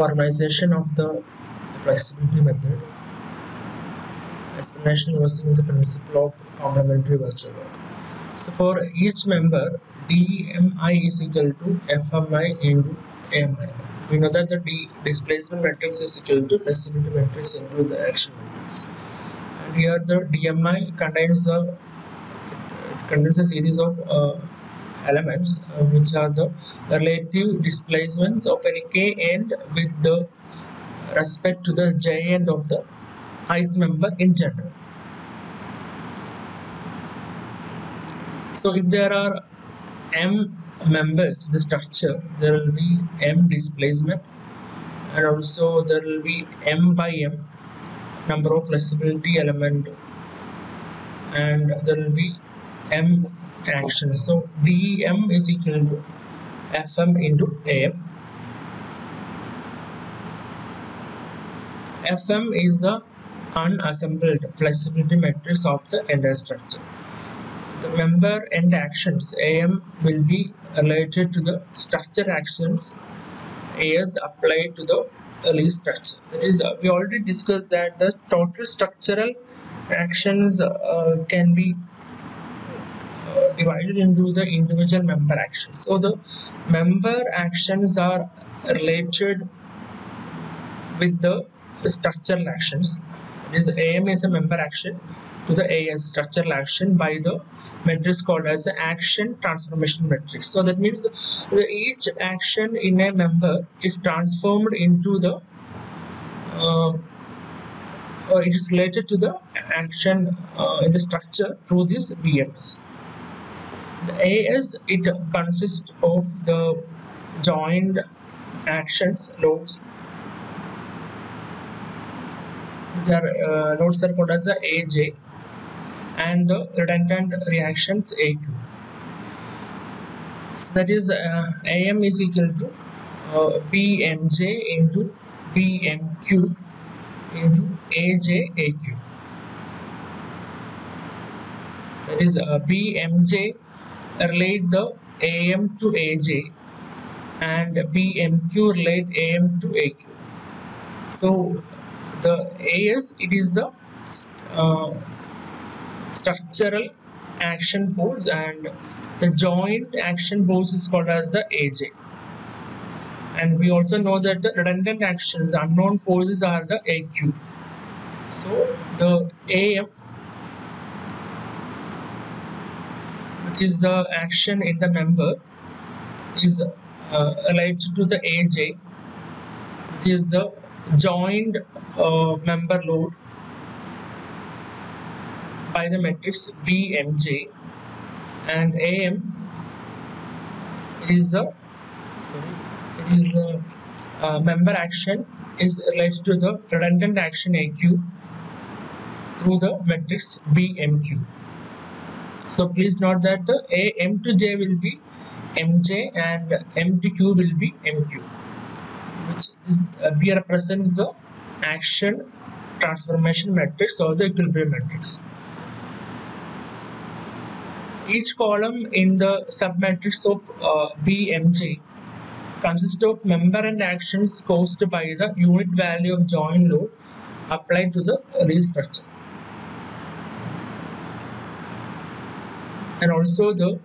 formalization of the flexibility method explanation using the principle of complementary virtual work. So for each member, DMI is equal to FMI into AMI. We know that the D displacement matrix is equal to flexibility matrix into the action matrix. And here the DMI contains it contains a series of uh, elements uh, which are the relative displacements of any k end with the respect to the j end of the ith member in general. So if there are m members the structure there will be m displacement and also there will be m by m number of flexibility element and there will be m actions so dem is equal to fm into am fm is the unassembled flexibility matrix of the entire structure. The member end actions am will be related to the structure actions. As applied to the release structure. That is uh, we already discussed that the total structural actions uh, can be divided into the individual member actions so the member actions are related with the structural actions. It is am is a member action to the as structural action by the matrix called as action transformation matrix. So that means the, each action in a member is transformed into the uh, or it is related to the action uh, in the structure through this BMS. The AS it consists of the joined actions loads. Their uh, loads are called as the AJ and the redundant reactions AQ. So that is uh, AM is equal to uh, BMJ into BMQ into AJAQ. That is uh, BMJ relate the AM to AJ and BMQ relate AM to AQ. So the AS it is a uh, structural action force and the joint action force is called as the AJ and we also know that the redundant actions unknown forces are the AQ so the AM is the action in the member is uh, related to the AJ which is the joined uh, member load by the matrix BMJ and AM is the sorry it is the uh, member action is related to the redundant action AQ through the matrix BMQ. So please note that the A M to J will be MJ and M to Q will be MQ which is uh, B represents the action transformation matrix or the equilibrium matrix each column in the submatrix of uh, BMJ consists of member and actions caused by the unit value of joint load applied to the restructure. And also the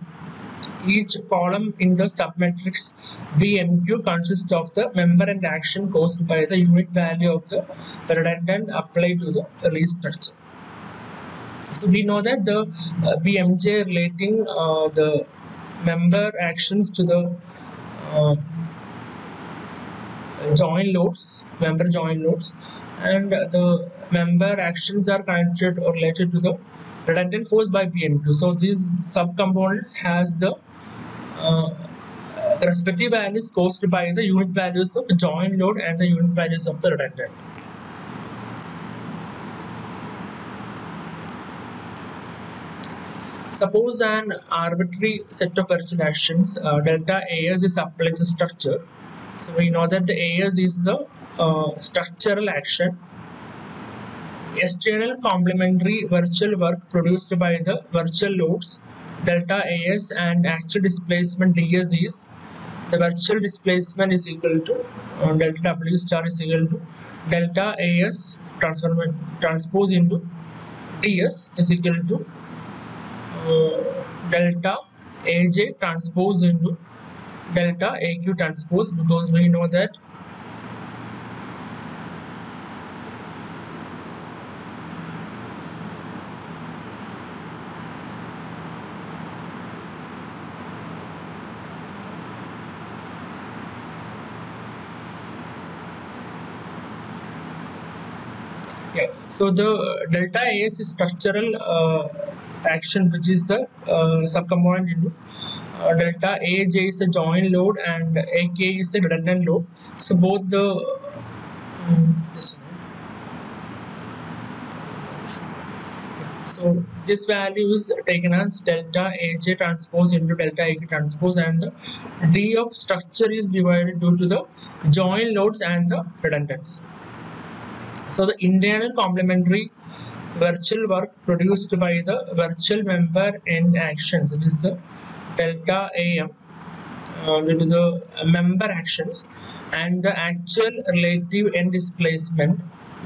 each column in the submatrix BMQ consists of the member and action caused by the unit value of the redundant applied to the release structure. So we know that the uh, BMJ relating uh, the member actions to the uh, join loads, member join loads, and the member actions are connected or related to the redundant force by BMQ. So these subcomponents has the uh, respective values caused by the unit values of joint load and the unit values of the redundant. Suppose an arbitrary set of virtual actions, uh, delta AS is applied to structure. So we know that the AS is the uh, structural action. External complementary virtual work produced by the virtual loads delta AS and actual displacement DS is the virtual displacement is equal to uh, delta W star is equal to delta AS transform transpose into DS is equal to uh, delta AJ transpose into delta AQ transpose because we know that yeah so the delta as is structural uh, action which is the uh, subcomponent into uh, delta aj is a joint load and ak is a redundant load. So both the this so this value is taken as delta aj transpose into delta ak transpose and the d of structure is divided due to the joint loads and the redundancy so the internal complementary virtual work produced by the virtual member end actions, it is the delta AM uh, due to the member actions and the actual relative end displacement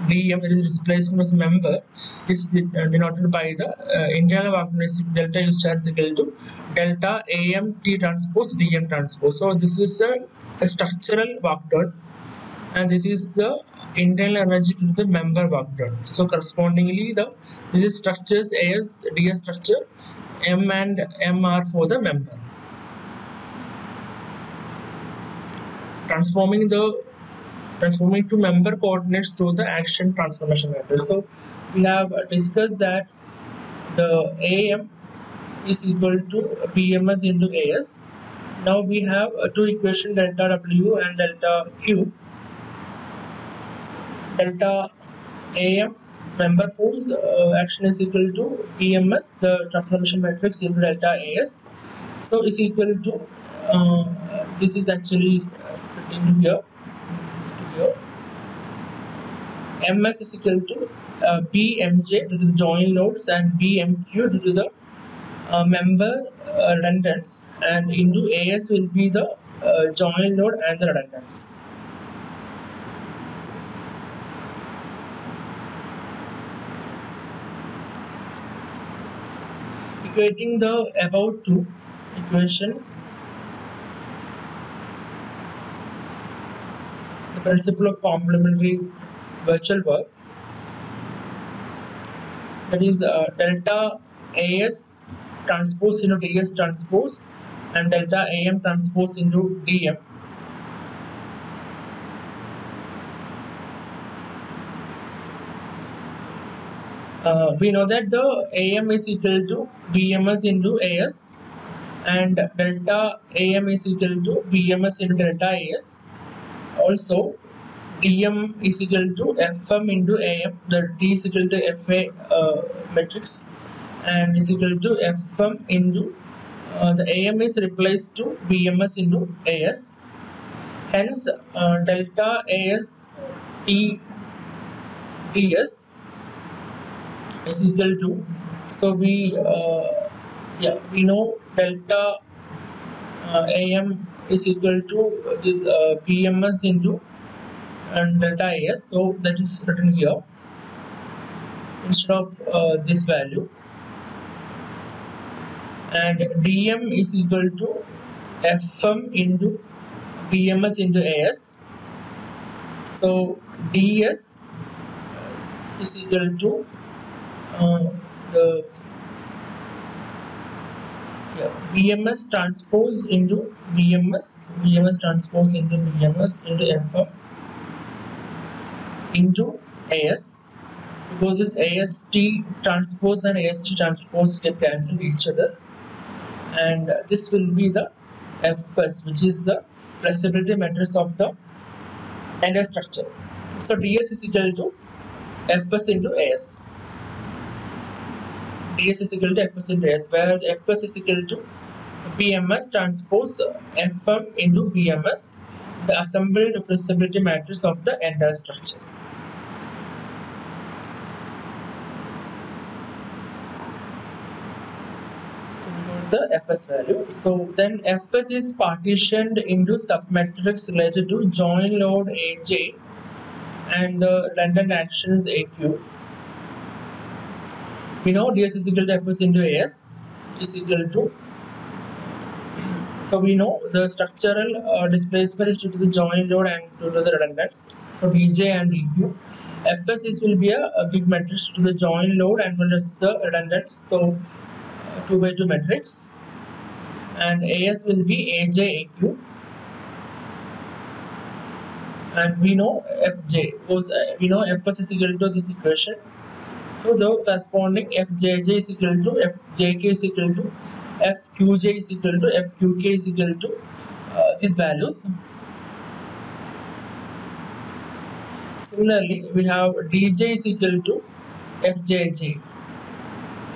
DM is displacement of the member is uh, denoted by the uh, internal work done delta U star is equal to delta AM T transpose DM transpose. So this is a, a structural work done and this is the internal energy to the member work done. So correspondingly, the this is structures AS DS structure, M and M are for the member. Transforming the transforming to member coordinates through the action transformation method. So we have discussed that the AM is equal to BMS into AS. Now we have two equation delta W and delta Q delta AM member force uh, action is equal to BMS, the transformation matrix into delta AS. So is equal to uh, this is actually uh, split into here. This is to here. MS is equal to uh, BMJ due to the joint loads and BMQ due to the uh, member uh, redundance and into AS will be the uh, joint load and the redundance. Equating the above two equations. The principle of complementary virtual work. That is uh, delta as transpose into ds transpose and delta am transpose into dm uh, we know that the AM is equal to BMS into AS and delta AM is equal to BMS into delta AS. Also, DM is equal to FM into AM, the D is equal to FA uh, matrix and is equal to FM into uh, the AM is replaced to BMS into AS. Hence, uh, delta AS T DS is equal to so we uh, yeah we know delta uh, am is equal to this uh, bms into and delta as so that is written here instead of uh, this value. And dm is equal to fm into bms into as so ds is equal to uh, the yeah, BMS transpose into BMS, BMS transpose into BMS into FM into AS because this AST transpose and AST transpose get cancelled each other and this will be the FS which is the flexibility matrix of the entire structure. So DS is equal to Fs into AS. Ds is equal to fs into s where fs is equal to bms transpose fm into bms the assembled flexibility matrix of the entire structure. The fs value. So then fs is partitioned into submetrics related to join load aj and the redundant actions aq we know ds is equal to fs into as is equal to so we know the structural uh, displacement is due to the joint load and due to the redundance so dj and dq fs is will be a, a big matrix to the joint load and one is the redundance so 2 by 2 matrix. And AS will be AJ AQ and we know FJ was uh, we know FS is equal to this equation so the corresponding FJJ is equal to FJK is equal to FQJ is equal to FQK is equal to uh, these values. Similarly we have DJ is equal to FJJ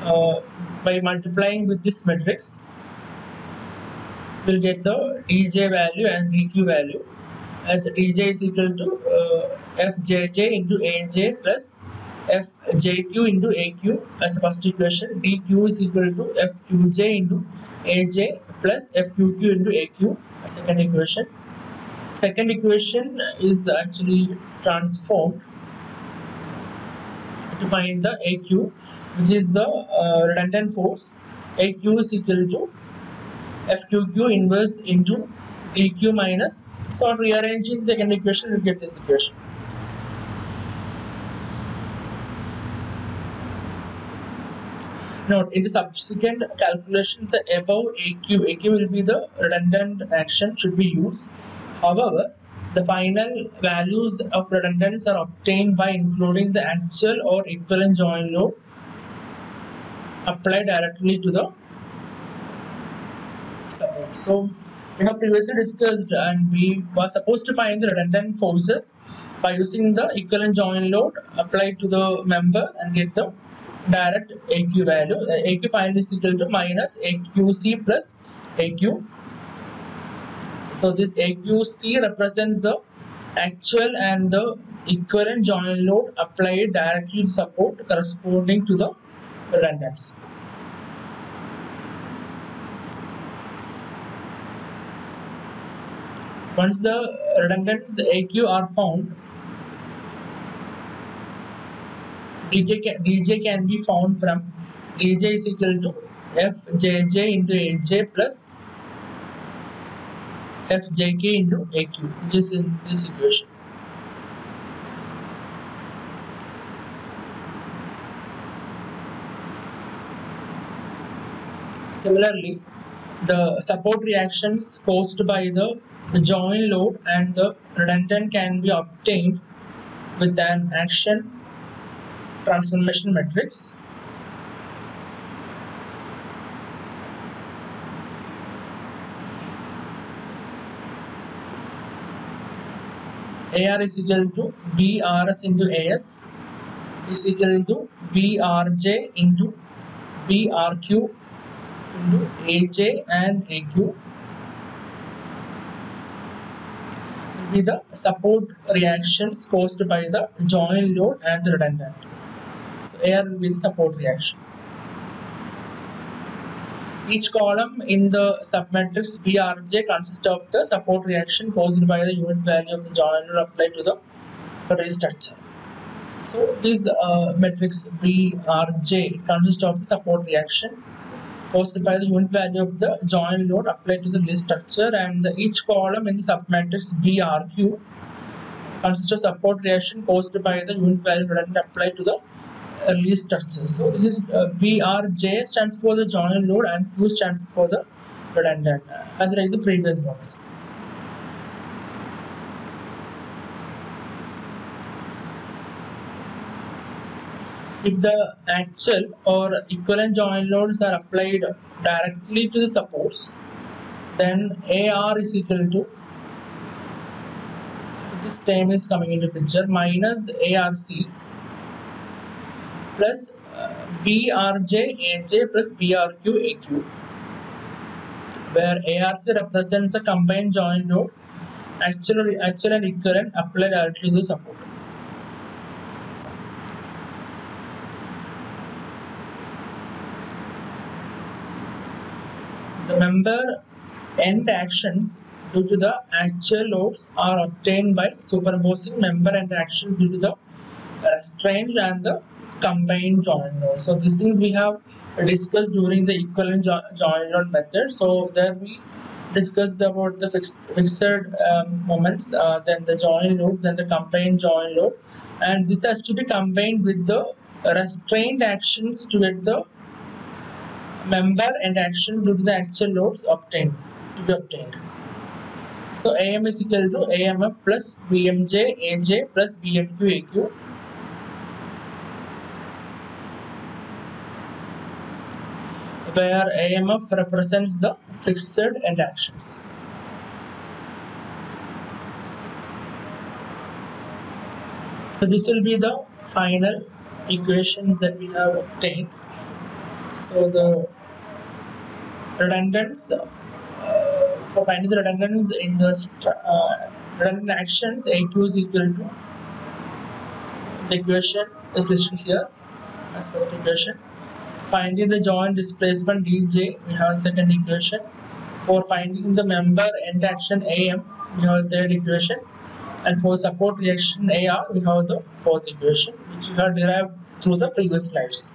uh, by multiplying with this matrix we'll get the dj value and dq value. As dj is equal to uh, fjj into aj plus fjq into aq as a first equation. Dq is equal to fqj into aj plus fqq into aq second equation. Second equation is actually transformed to find the aq which is the uh, redundant force. AQ is equal to FQQ inverse into DQ minus. So rearranging the second equation we'll get this equation note in the subsequent calculation the above AQ AQ will be the redundant action should be used however the final values of redundance are obtained by including the actual or equivalent join load applied directly to the support. So we have previously discussed and we were supposed to find the redundant forces by using the equivalent join load applied to the member and get the direct AQ value. Uh, AQ final is equal to minus AQC plus AQ. So this AQC represents the actual and the equivalent joint load applied directly to support corresponding to the redundance. Once the redundants AQ are found, DJ can, can be found from DJ is equal to FJJ into AJ plus FJK into AQ, this is in this equation. Similarly, the support reactions caused by the, joint load and the redundant can be obtained with an action transformation matrix. AR is equal to BRS into AS is equal to BRJ into BRQ into AJ and AQ be the support reactions caused by the joint load and the redundant. So AR will support reaction. Each column in the submatrix BRJ consists of the support reaction caused by the unit value of the join load applied to the release structure. So this uh, matrix BRJ consists of the support reaction caused by the unit value of the joint load applied to the release structure and the, each column in the submatrix BRQ consists of support reaction caused by the unit value redundant applied to the release structure. So this is uh, BRJ stands for the join load and Q stands for the redundant as like the previous ones. If the actual or equivalent join loads are applied directly to the supports, then AR is equal to so this term is coming into picture minus ARC plus uh, BRJ AJ plus BRQ AQ where ARC represents a combined join load actual, actual and equivalent applied directly to the support. member end actions due to the actual loads are obtained by superimposing member end actions due to the restraints and the combined joint load. So these things we have discussed during the equivalent jo joint load method. So there we discussed about the fixed, fixed um, moments, uh, then the joint load, then the combined joint load, and this has to be combined with the restrained actions to get the member and action due to the actual loads obtained to be obtained. So AM is equal to AMF plus BMJ AJ plus BMQ AQ. Where AMF represents the fixed end actions. So this will be the final equations that we have obtained. So the redundance uh, for finding the redundance in the uh, redundant actions AQ is equal to the equation is listed here as first equation. Finding the joint displacement dj we have second equation. For finding the member end action AM we have third equation and for support reaction AR we have the fourth equation which we have derived through the previous slides.